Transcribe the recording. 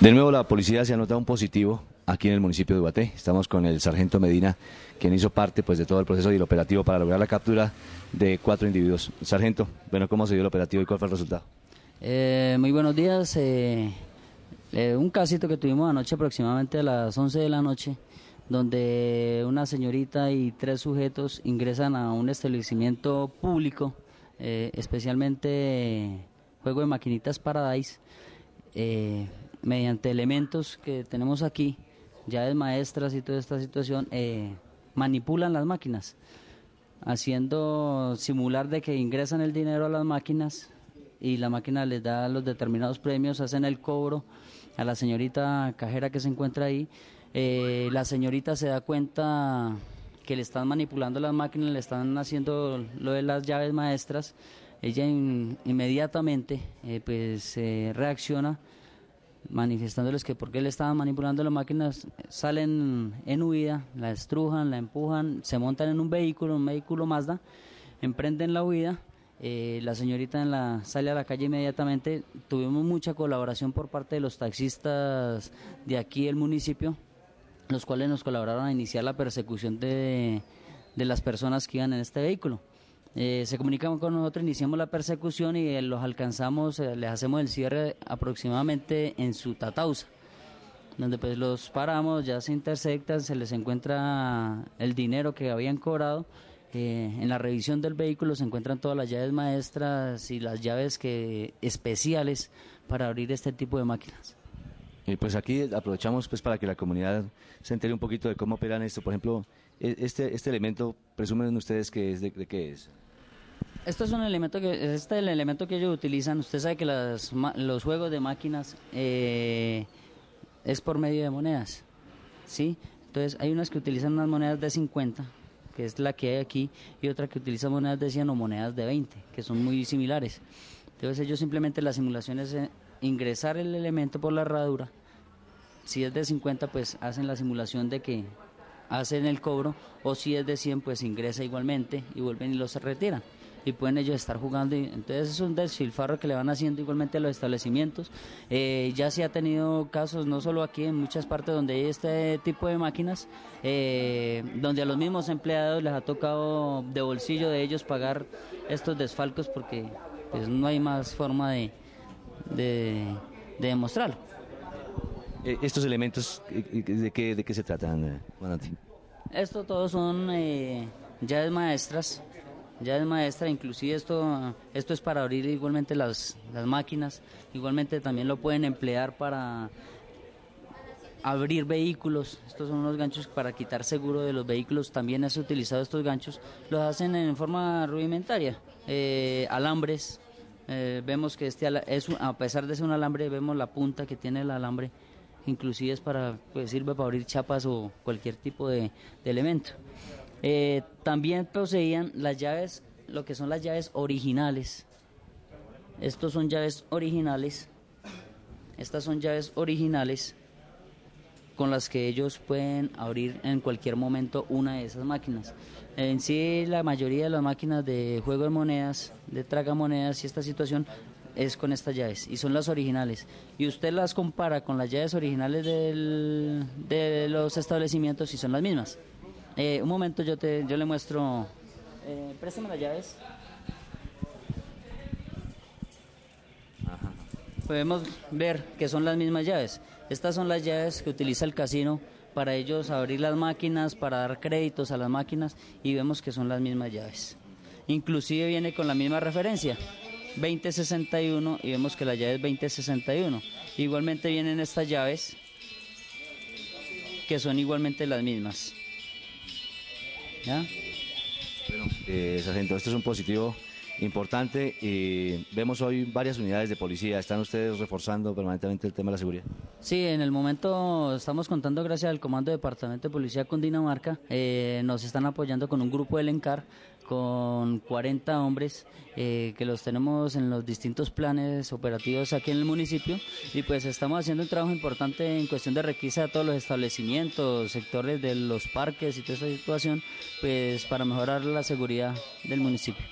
De nuevo la policía se ha notado un positivo aquí en el municipio de Ubaté. Estamos con el sargento Medina, quien hizo parte pues, de todo el proceso y el operativo para lograr la captura de cuatro individuos. Sargento, bueno, ¿cómo se dio el operativo y cuál fue el resultado? Eh, muy buenos días. Eh, eh, un casito que tuvimos anoche aproximadamente a las 11 de la noche, donde una señorita y tres sujetos ingresan a un establecimiento público, especialmente juego de maquinitas Paradise mediante elementos que tenemos aquí, llaves maestras y toda esta situación, eh, manipulan las máquinas, haciendo simular de que ingresan el dinero a las máquinas y la máquina les da los determinados premios, hacen el cobro a la señorita cajera que se encuentra ahí. Eh, la señorita se da cuenta que le están manipulando las máquinas, le están haciendo lo de las llaves maestras. Ella inmediatamente eh, pues reacciona manifestándoles que porque le estaban manipulando las máquinas, salen en huida, la estrujan, la empujan, se montan en un vehículo, un vehículo Mazda, emprenden la huida. Eh, la señorita en la, sale a la calle inmediatamente. Tuvimos mucha colaboración por parte de los taxistas de aquí del municipio, los cuales nos colaboraron a iniciar la persecución de, de las personas que iban en este vehículo. Eh, se comunican con nosotros, iniciamos la persecución y eh, los alcanzamos, eh, les hacemos el cierre aproximadamente en su tatausa, donde pues los paramos, ya se intersectan, se les encuentra el dinero que habían cobrado. en la revisión del vehículo se encuentran todas las llaves maestras y las llaves que especiales para abrir este tipo de máquinas. Pues aquí aprovechamos pues para que la comunidad se entere un poquito de cómo operan esto. Por ejemplo, e, este, este elemento, presumen ustedes que es de, qué es. Esto es un elemento que este es el elemento que ellos utilizan. Usted sabe que las, los juegos de máquinas eh, es por medio de monedas, ¿sí? Entonces hay unas que utilizan unas monedas de 50, que es la que hay aquí, y otra que utiliza monedas de 100 o monedas de 20, que son muy similares. Entonces ellos simplemente la simulación es eh, ingresar el elemento por la herradura. Si es de 50, pues hacen la simulación de que hacen el cobro, o si es de 100, pues ingresa igualmente y vuelven y los retiran y pueden ellos estar jugando. Y, entonces es un desfilfarro que le van haciendo igualmente a los establecimientos. Eh, ya se ha tenido casos, no solo aquí, en muchas partes donde hay este tipo de máquinas, eh, donde a los mismos empleados les ha tocado de bolsillo de ellos pagar estos desfalcos porque pues, no hay más forma de, de, demostrarlo. Eh, ¿Estos elementos de qué, de qué se tratan, Juan Esto todos son llaves maestras ya es maestra, inclusive esto, esto es para abrir igualmente las, las máquinas, igualmente también lo pueden emplear para abrir vehículos, estos son unos ganchos para quitar seguro de los vehículos, también has utilizado estos ganchos, los hacen en forma rudimentaria, eh, alambres, eh, vemos que este es a pesar de ser un alambre, vemos la punta que tiene el alambre, inclusive es para, pues, sirve para abrir chapas o cualquier tipo de elemento. Eh, también poseían las llaves, lo que son las llaves originales. Estos son llaves originales. Estas son llaves originales con las que ellos pueden abrir en cualquier momento una de esas máquinas. En sí, la mayoría de las máquinas de juego de monedas, de tragamonedas y esta situación es con estas llaves y son las originales. Y usted las compara con las llaves originales de los establecimientos y son las mismas. Eh, un momento, yo, te, yo le muestro. Eh, préstame las llaves. Podemos ver que son las mismas llaves. Estas son las llaves que utiliza el casino para ellos abrir las máquinas, para dar créditos a las máquinas y vemos que son las mismas llaves. Inclusive viene con la misma referencia, 2061 y vemos que la llave es 2061. Igualmente vienen estas llaves que son igualmente las mismas. ¿Ya? Bueno, eh, sargento, esto es un positivo importante. y vemos hoy varias unidades de policía. ¿Están ustedes reforzando permanentemente el tema de la seguridad? Sí, en el momento estamos contando, gracias al Comando de Departamento de Policía Cundinamarca, eh, nos están apoyando con un grupo del ENCAR con 40 hombres eh, que los tenemos en los distintos planes operativos aquí en el municipio y pues estamos haciendo un trabajo importante en cuestión de requisa de todos los establecimientos, sectores de los parques y toda esta situación pues para mejorar la seguridad del municipio.